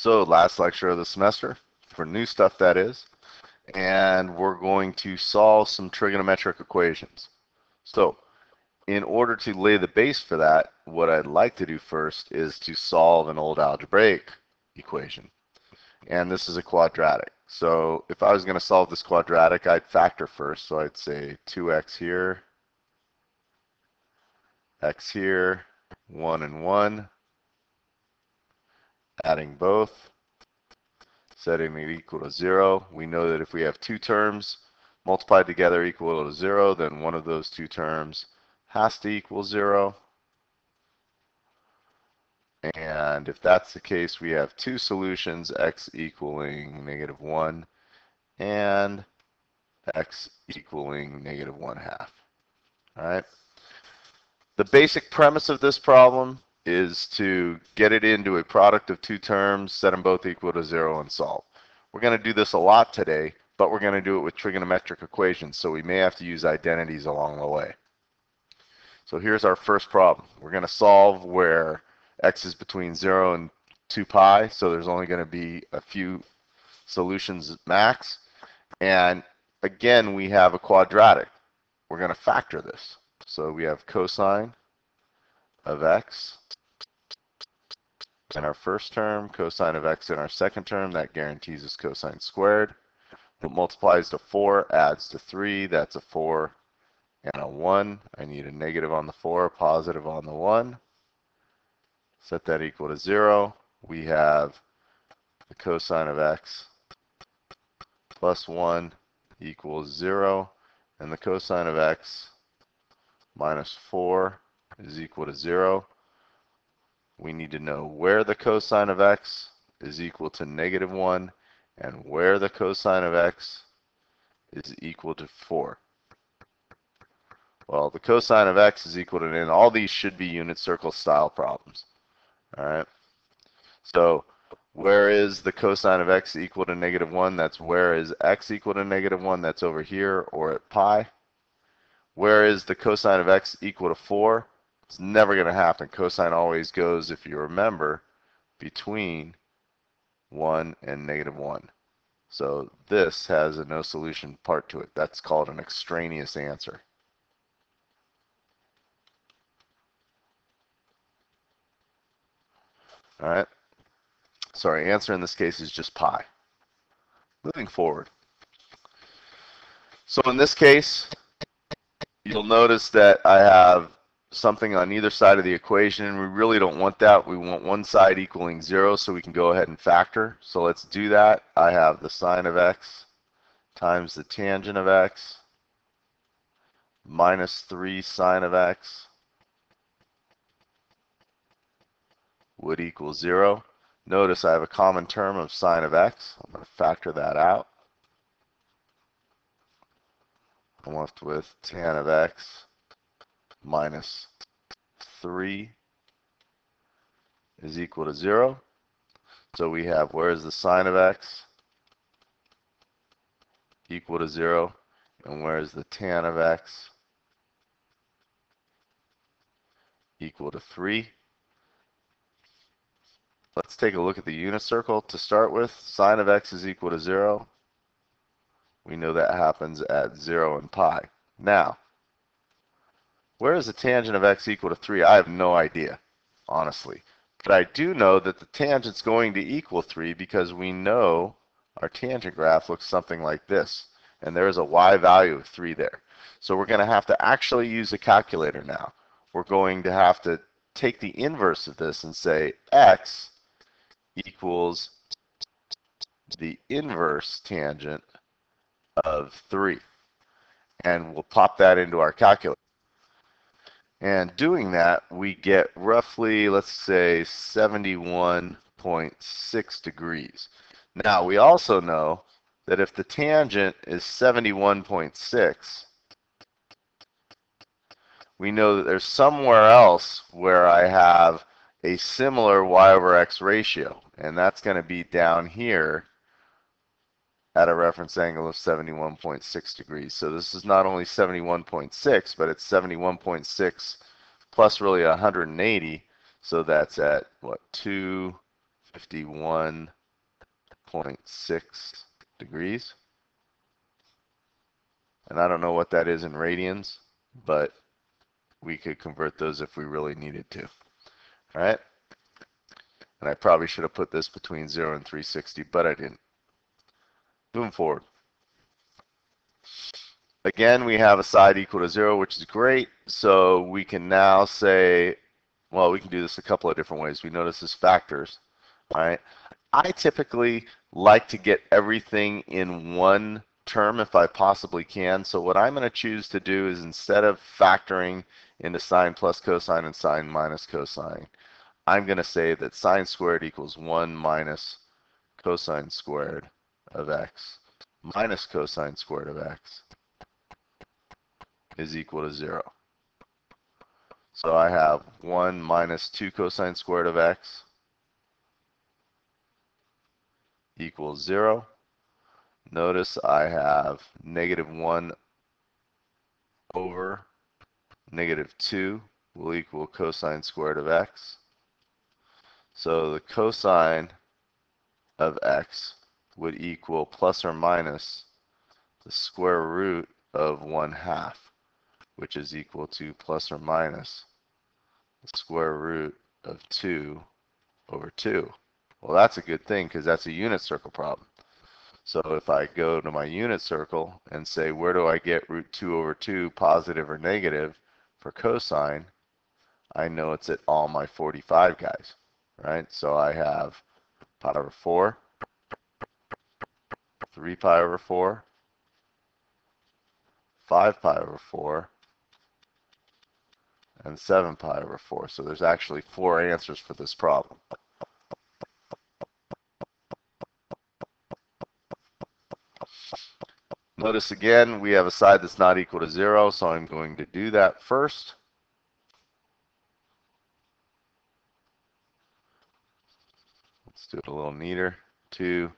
So last lecture of the semester, for new stuff that is, and we're going to solve some trigonometric equations. So in order to lay the base for that, what I'd like to do first is to solve an old algebraic equation. And this is a quadratic. So if I was going to solve this quadratic, I'd factor first. So I'd say 2x here, x here, 1 and 1, adding both, setting it equal to 0. We know that if we have two terms multiplied together equal to 0, then one of those two terms has to equal 0. And if that's the case, we have two solutions, x equaling negative 1 and x equaling negative 1 half. All right. The basic premise of this problem is to get it into a product of two terms, set them both equal to 0, and solve. We're going to do this a lot today, but we're going to do it with trigonometric equations, so we may have to use identities along the way. So here's our first problem. We're going to solve where x is between 0 and 2 pi, so there's only going to be a few solutions max. And again, we have a quadratic. We're going to factor this. So we have cosine of x in our first term, cosine of x in our second term. That guarantees us cosine squared. It multiplies to 4, adds to 3. That's a 4 and a 1. I need a negative on the 4, a positive on the 1. Set that equal to 0. We have the cosine of x plus 1 equals 0. And the cosine of x minus 4 is equal to 0. We need to know where the cosine of x is equal to negative 1 and where the cosine of x is equal to 4. Well, the cosine of x is equal to, and all these should be unit circle style problems. All right. So where is the cosine of x equal to negative 1? That's where is x equal to negative 1? That's over here or at pi. Where is the cosine of x equal to 4? It's never going to happen. Cosine always goes, if you remember, between 1 and negative 1. So this has a no solution part to it. That's called an extraneous answer. All right. Sorry, answer in this case is just pi. Moving forward. So in this case, you'll notice that I have something on either side of the equation. We really don't want that. We want one side equaling 0 so we can go ahead and factor. So let's do that. I have the sine of x times the tangent of x minus 3 sine of x would equal 0. Notice I have a common term of sine of x. I'm going to factor that out. I'm left with tan of x minus 3 is equal to 0. So we have where is the sine of x equal to 0 and where is the tan of x equal to 3. Let's take a look at the unit circle to start with. Sine of x is equal to 0. We know that happens at 0 and pi. Now, where is the tangent of x equal to 3? I have no idea, honestly. But I do know that the tangent's going to equal 3 because we know our tangent graph looks something like this. And there is a y value of 3 there. So we're going to have to actually use a calculator now. We're going to have to take the inverse of this and say x equals the inverse tangent of 3. And we'll pop that into our calculator. And doing that, we get roughly, let's say, 71.6 degrees. Now, we also know that if the tangent is 71.6, we know that there's somewhere else where I have a similar y over x ratio and that's going to be down here at a reference angle of 71.6 degrees. So this is not only 71.6, but it's 71.6 plus really 180. So that's at what 251.6 degrees. And I don't know what that is in radians, but we could convert those if we really needed to. All right. And I probably should have put this between 0 and 360, but I didn't. Moving forward. Again, we have a side equal to 0, which is great. So we can now say, well, we can do this a couple of different ways. We notice as factors. All right. I typically like to get everything in one term if I possibly can. So what I'm going to choose to do is instead of factoring into sine plus cosine and sine minus cosine, I'm going to say that sine squared equals 1 minus cosine squared of x minus cosine squared of x is equal to 0. So I have 1 minus 2 cosine squared of x equals 0. Notice I have negative 1 over negative 2 will equal cosine squared of x. So the cosine of x would equal plus or minus the square root of 1 half, which is equal to plus or minus the square root of 2 over 2. Well, that's a good thing because that's a unit circle problem. So if I go to my unit circle and say, where do I get root 2 over 2, positive or negative, for cosine, I know it's at all my 45 guys right? So I have pi over 4, 3 pi over 4, 5 pi over 4, and 7 pi over 4. So there's actually four answers for this problem. Notice again, we have a side that's not equal to 0, so I'm going to do that first. Let's do it a little neater. 2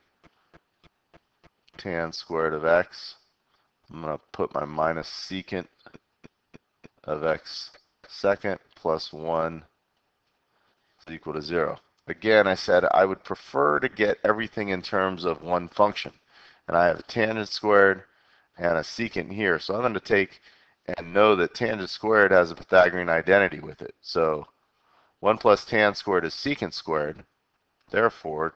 tan squared of x. I'm going to put my minus secant of x second plus 1 is equal to 0. Again, I said I would prefer to get everything in terms of one function. And I have a tangent squared and a secant here. So I'm going to take and know that tangent squared has a Pythagorean identity with it. So 1 plus tan squared is secant squared. Therefore,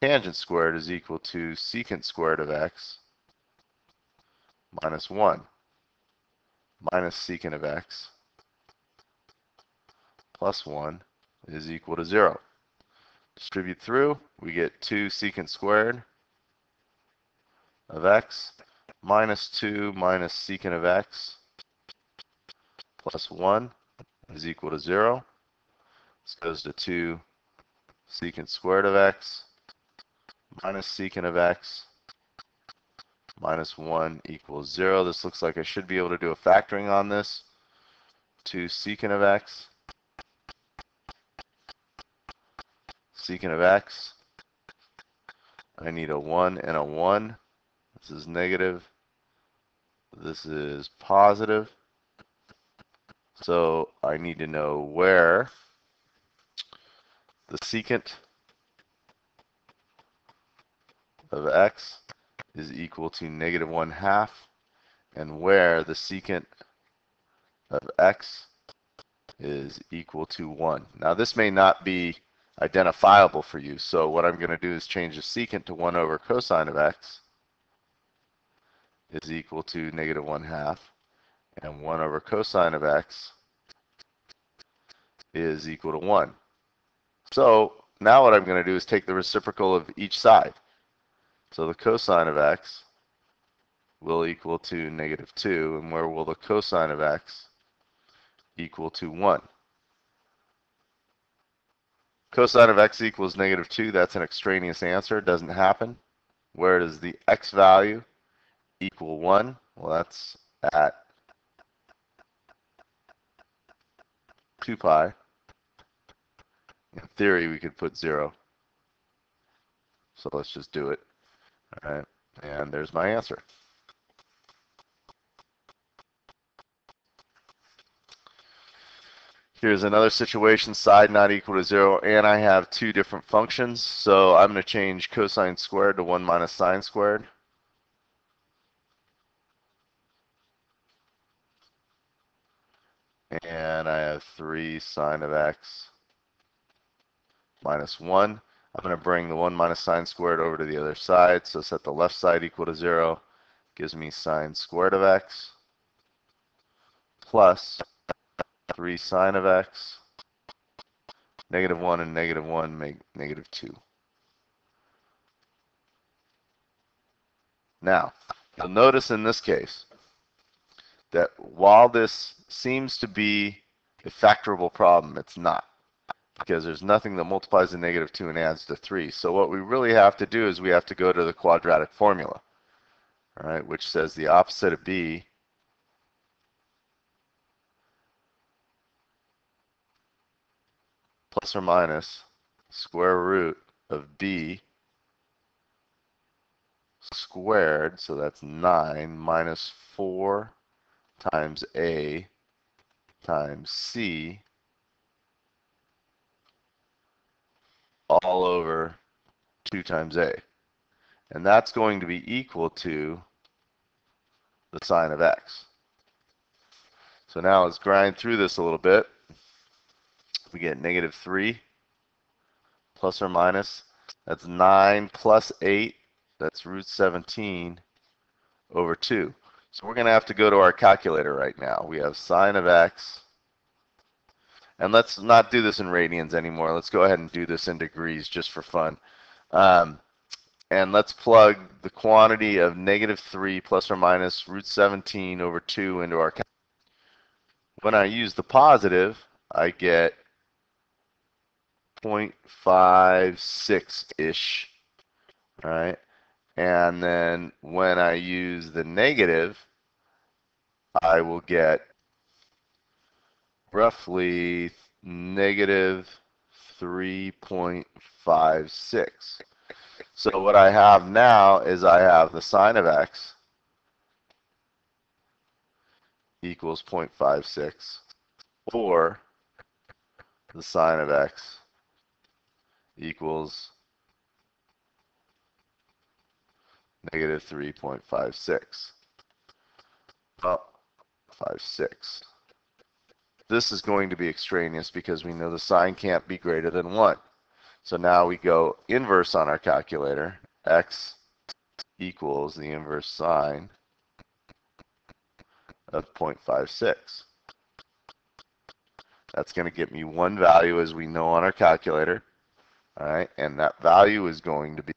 tangent squared is equal to secant squared of x minus 1 minus secant of x plus 1 is equal to 0. Distribute through, we get 2 secant squared of x minus 2 minus secant of x plus 1 is equal to 0. This goes to 2 secant squared of x minus secant of x minus 1 equals 0. This looks like I should be able to do a factoring on this. 2 secant of x secant of x. I need a 1 and a 1. This is negative. This is positive. So I need to know where the secant of x is equal to negative 1 half and where the secant of x is equal to 1. Now this may not be identifiable for you, so what I'm going to do is change the secant to 1 over cosine of x is equal to negative 1 half and 1 over cosine of x is equal to 1. So now what I'm going to do is take the reciprocal of each side. So the cosine of x will equal to negative 2, and where will the cosine of x equal to 1? Cosine of x equals negative 2, that's an extraneous answer, it doesn't happen. Where does the x value equal 1? Well, that's at 2 pi in theory, we could put zero. So let's just do it. All right, and there's my answer. Here's another situation, side not equal to 0, and I have two different functions. So I'm going to change cosine squared to 1 minus sine squared. And I have 3 sine of x minus 1. I'm going to bring the 1 minus sine squared over to the other side. So set the left side equal to 0. Gives me sine squared of x plus 3 sine of x. Negative 1 and negative 1 make negative 2. Now, you'll notice in this case that while this seems to be a factorable problem, it's not. Because there's nothing that multiplies the negative 2 and adds to 3. So what we really have to do is we have to go to the quadratic formula, all right, which says the opposite of b plus or minus square root of b squared, so that's 9, minus 4 times a times c all over 2 times a. And that's going to be equal to the sine of x. So now let's grind through this a little bit we get negative 3 plus or minus. That's 9 plus 8. That's root 17 over 2. So we're going to have to go to our calculator right now. We have sine of x. And let's not do this in radians anymore. Let's go ahead and do this in degrees just for fun. Um, and let's plug the quantity of negative 3 plus or minus root 17 over 2 into our calculator. When I use the positive, I get 0.56-ish, right? And then when I use the negative, I will get roughly negative 3.56. So what I have now is I have the sine of x equals 0.56 or the sine of x equals negative 3.56. Well, 56. This is going to be extraneous because we know the sine can't be greater than 1. So now we go inverse on our calculator. x equals the inverse sine of 0.56. That's going to get me one value as we know on our calculator. All right, and that value is going to be,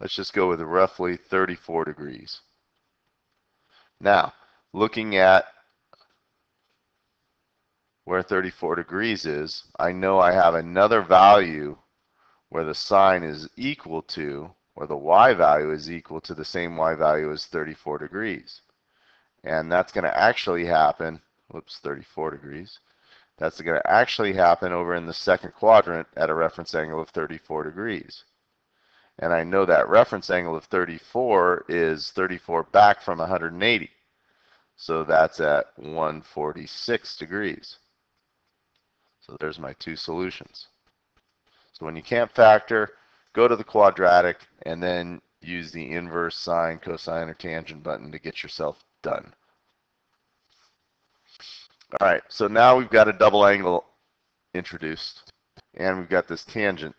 let's just go with roughly 34 degrees. Now, looking at where 34 degrees is, I know I have another value where the sine is equal to, or the y value is equal to the same y value as 34 degrees. And that's going to actually happen, whoops, 34 degrees. That's going to actually happen over in the second quadrant at a reference angle of 34 degrees. And I know that reference angle of 34 is 34 back from 180. So that's at 146 degrees. So there's my two solutions. So when you can't factor, go to the quadratic and then use the inverse sine, cosine, or tangent button to get yourself done. All right, so now we've got a double angle introduced, and we've got this tangent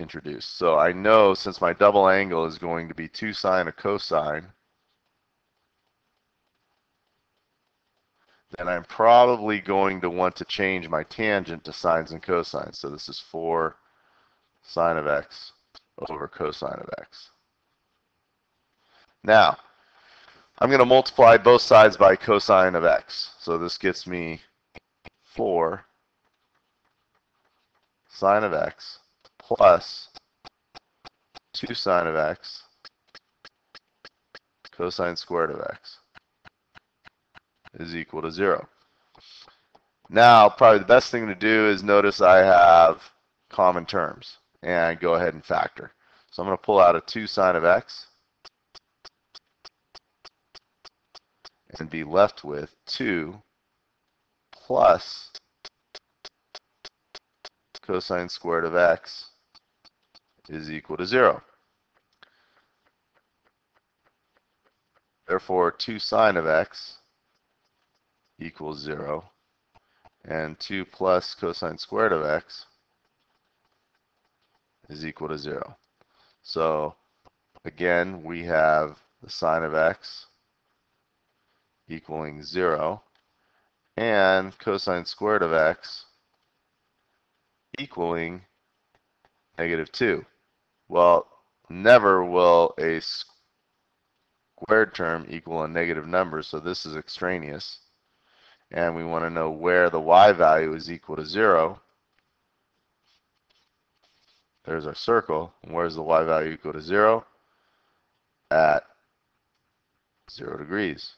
introduced. So I know since my double angle is going to be 2 sine of cosine, then I'm probably going to want to change my tangent to sines and cosines. So this is 4 sine of x over cosine of x. Now, I'm going to multiply both sides by cosine of x. So this gets me 4 sine of x plus 2 sine of x cosine squared of x is equal to 0. Now, probably the best thing to do is notice I have common terms and go ahead and factor. So I'm going to pull out a 2 sine of x and be left with 2 plus cosine squared of x is equal to 0. Therefore, 2 sine of x equals 0, and 2 plus cosine squared of x is equal to 0. So, again, we have the sine of x equaling 0, and cosine squared of x equaling negative 2. Well, never will a squared term equal a negative number, so this is extraneous. And we want to know where the y value is equal to 0. There's our circle. Where's the y value equal to 0? At 0 degrees.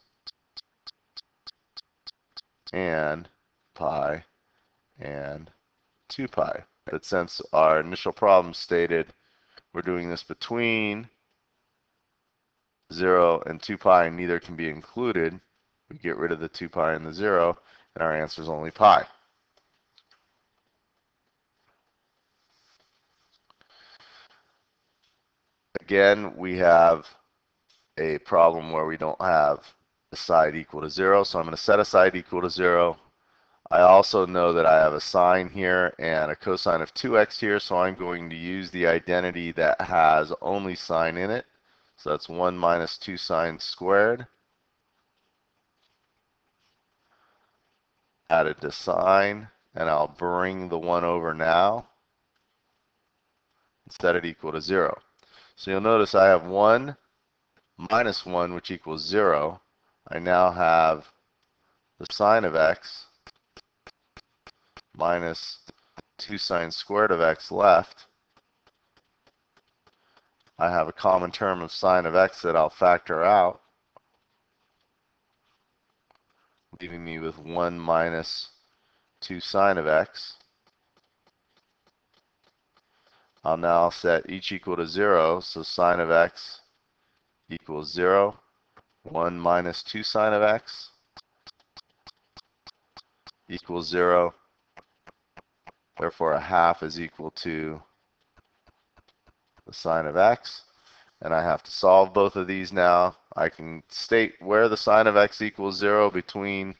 And pi and 2 pi. But since our initial problem stated we're doing this between 0 and 2 pi and neither can be included, we get rid of the 2 pi and the 0, and our answer is only pi. Again, we have a problem where we don't have a side equal to 0, so I'm going to set a side equal to 0. I also know that I have a sine here and a cosine of 2x here, so I'm going to use the identity that has only sine in it. So that's 1 minus 2 sine squared. Added to sine, and I'll bring the 1 over now and set it equal to 0. So you'll notice I have 1 minus 1, which equals 0. I now have the sine of x minus 2 sine squared of x left. I have a common term of sine of x that I'll factor out, leaving me with 1 minus 2 sine of x. I'll now set each equal to 0, so sine of x equals 0. 1 minus 2 sine of x equals 0. Therefore, a half is equal to the sine of x. And I have to solve both of these now. I can state where the sine of x equals 0 between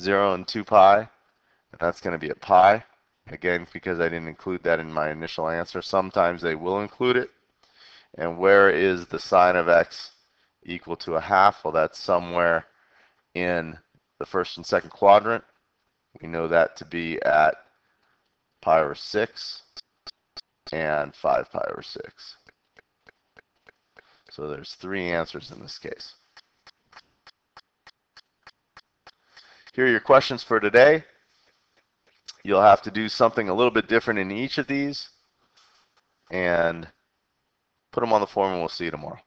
0 and 2 pi. And that's going to be at pi. Again, because I didn't include that in my initial answer. Sometimes they will include it. And where is the sine of x equal to a half? Well, that's somewhere in the first and second quadrant. We know that to be at pi over 6 and 5 pi over 6. So there's three answers in this case. Here are your questions for today. You'll have to do something a little bit different in each of these and put them on the form and we'll see you tomorrow.